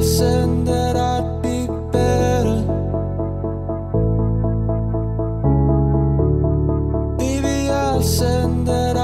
I said that I'd be better. Baby, I that.